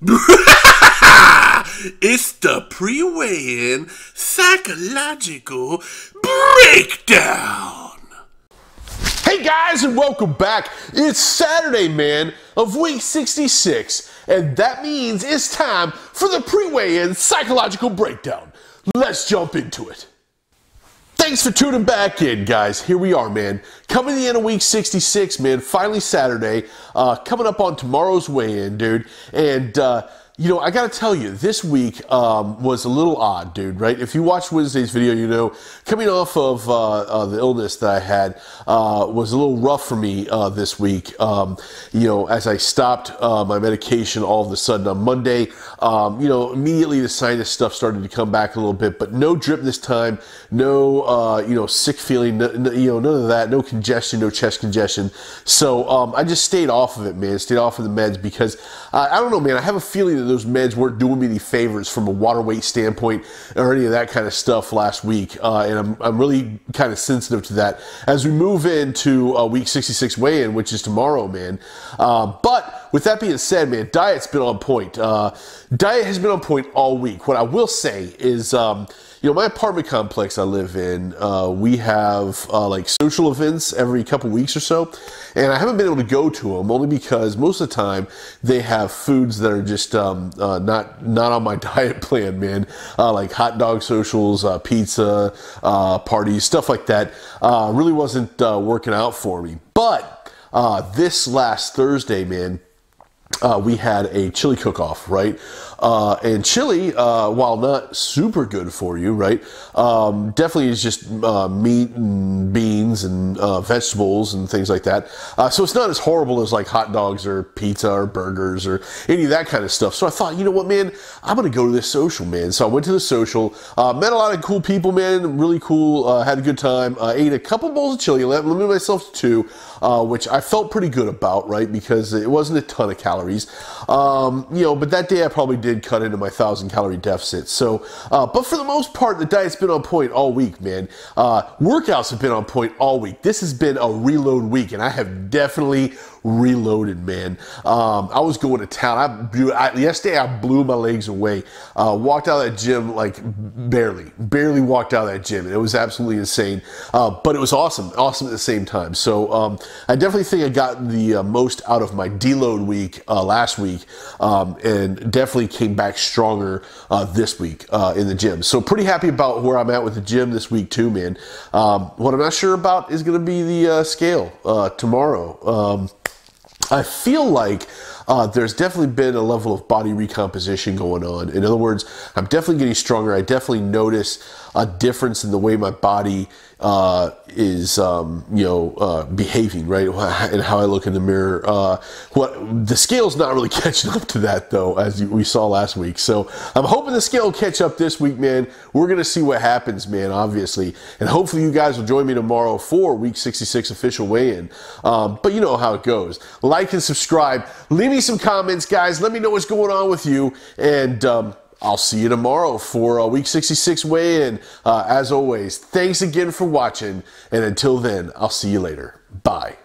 it's the pre weigh in psychological breakdown. Hey guys, and welcome back. It's Saturday, man, of week 66, and that means it's time for the pre weigh in psychological breakdown. Let's jump into it. Thanks for tuning back in, guys. Here we are, man. Coming to the end of week 66, man. Finally Saturday. Uh, coming up on tomorrow's weigh-in, dude. And uh, you know, I got to tell you, this week um, was a little odd, dude, right? If you watch Wednesday's video, you know, coming off of uh, uh, the illness that I had uh, was a little rough for me uh, this week. Um, you know, as I stopped uh, my medication all of a sudden on Monday, um, you know, immediately the sinus stuff started to come back a little bit, but no drip this time, no, uh, you know, sick feeling, no, no, you know, none of that, no congestion, no chest congestion. So um, I just stayed off of it, man, stayed off of the meds because I don't know, man, I have a feeling that those meds weren't doing me any favors from a water weight standpoint or any of that kind of stuff last week. Uh, and I'm, I'm really kind of sensitive to that as we move into uh, week 66 weigh in, which is tomorrow, man. Uh, but with that being said, man, diet's been on point. Uh, diet has been on point all week. What I will say is, um, you know, my apartment complex I live in, uh, we have uh, like social events every couple weeks or so, and I haven't been able to go to them only because most of the time they have foods that are just um, uh, not not on my diet plan, man. Uh, like hot dog socials, uh, pizza uh, parties, stuff like that. really wasn't working out for me, but this last Thursday, man. Uh, we had a chili cook-off, right? Uh, and chili, uh, while not super good for you, right, um, definitely is just uh, meat and beans and uh, vegetables and things like that. Uh, so it's not as horrible as like hot dogs or pizza or burgers or any of that kind of stuff. So I thought, you know what, man, I'm gonna go to this social, man. So I went to the social, met a lot of cool people, man, really cool, had a good time, ate a couple bowls of chili, limited myself to two, which I felt pretty good about, right, because it wasn't a ton of calories. Um, you know, but that day I probably did cut into my thousand calorie deficit. So, uh, but for the most part, the diet's been on point all week, man. Uh, workouts have been on point all week. This has been a reload week, and I have definitely reloaded, man. Um, I was going to town. I, I, yesterday I blew my legs away. Uh, walked out of that gym like barely, barely walked out of that gym, and it was absolutely insane. Uh, but it was awesome, awesome at the same time. So um, I definitely think I got the uh, most out of my deload week uh, last week, um, and definitely came back stronger uh, this week uh, in the gym. So pretty happy about where I'm at with the gym this week too, man. Um, what I'm not sure about is going to be the scale tomorrow. Um, I feel like uh, there's definitely been a level of body recomposition going on. In other words, I'm definitely getting stronger. I definitely notice a difference in the way my body uh, is, um, you know, uh, behaving, right? And how I look in the mirror. Uh, what the scale's not really catching up to that though, as we saw last week. So I'm hoping the scale will catch up this week, man. We're gonna see what happens, man. Obviously, and hopefully you guys will join me tomorrow for Week 66 official weigh-in. Um, but you know how it goes. Like and subscribe. Leave me some comments, guys. Let me know what's going on with you, and. Um, I'll see you tomorrow for a week 66 weigh in. Uh, as always, thanks again for watching. And until then, I'll see you later. Bye.